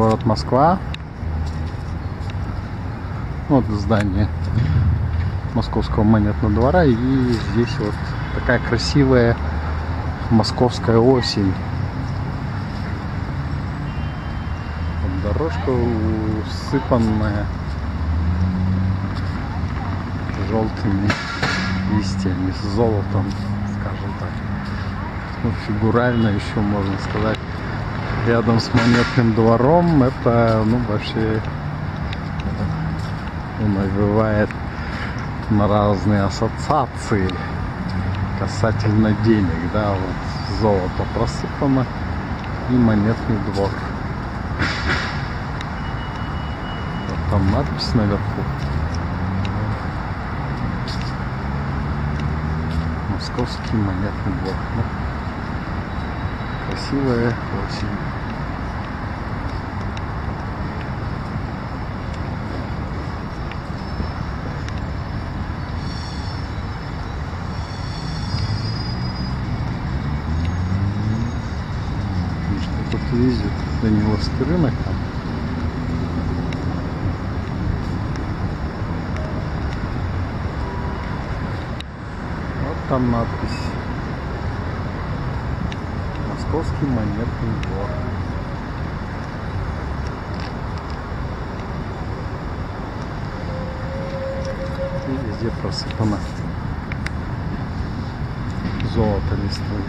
город Москва. Вот здание Московского монетного двора. И здесь вот такая красивая московская осень. Вот дорожка усыпанная желтыми листьями, с золотом, скажем так. Ну, фигурально еще можно сказать. Рядом с монетным двором это, ну, вообще навевает на разные ассоциации касательно денег, да, вот золото просыпано и монетный двор. Вот там надпись наверху. Московский монетный двор. Ну, красивая осень. Тут ездит Даниловский рынок там. Вот там надпись. Московский монетный двор. И везде просыпано золото листвой.